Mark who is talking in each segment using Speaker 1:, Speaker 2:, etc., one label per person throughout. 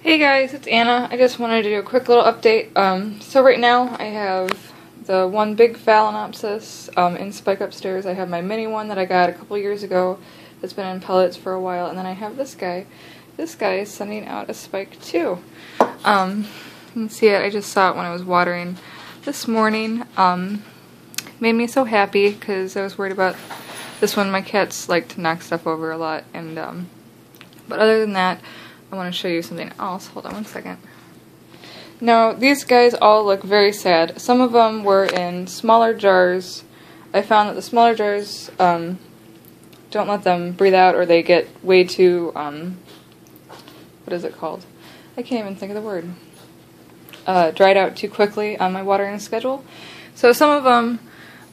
Speaker 1: Hey guys, it's Anna. I just wanted to do a quick little update. Um, so right now I have the one big Phalaenopsis um, in spike upstairs. I have my mini one that I got a couple years ago that's been in pellets for a while, and then I have this guy. This guy is sending out a spike too. Um, you can see it. I just saw it when I was watering this morning. Um, made me so happy because I was worried about this one. My cats like to knock stuff over a lot, and um, but other than that. I want to show you something else. Hold on one second. Now, these guys all look very sad. Some of them were in smaller jars. I found that the smaller jars um, don't let them breathe out or they get way too, um, what is it called? I can't even think of the word. Uh, dried out too quickly on my watering schedule. So some of them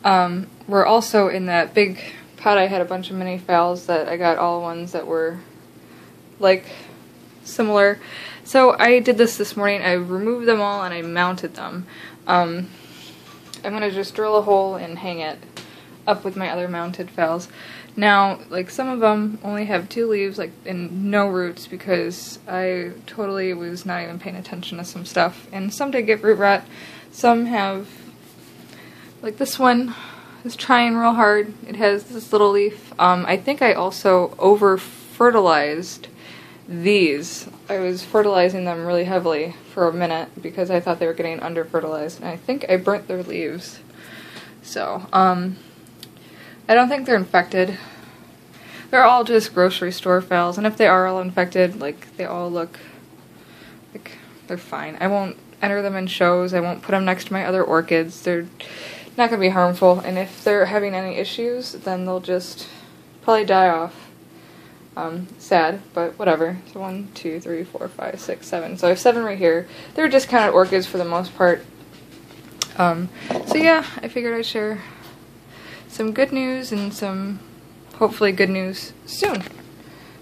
Speaker 1: um, were also in that big pot. I had a bunch of mini phals that I got all ones that were like similar. So I did this this morning. I removed them all and I mounted them. Um, I'm going to just drill a hole and hang it up with my other mounted phals. Now, like some of them only have two leaves, like and no roots because I totally was not even paying attention to some stuff. And some did get root rot. Some have, like this one is trying real hard. It has this little leaf. Um, I think I also over fertilized these, I was fertilizing them really heavily for a minute because I thought they were getting under fertilized, and I think I burnt their leaves. So, um, I don't think they're infected. They're all just grocery store phals, and if they are all infected, like, they all look like they're fine. I won't enter them in shows, I won't put them next to my other orchids. They're not going to be harmful, and if they're having any issues, then they'll just probably die off. Um, sad, but whatever. So one, two, three, four, five, six, seven. So I have seven right here. They're discounted orchids for the most part. Um, so yeah, I figured I'd share some good news and some hopefully good news soon.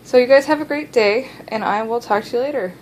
Speaker 1: So you guys have a great day, and I will talk to you later.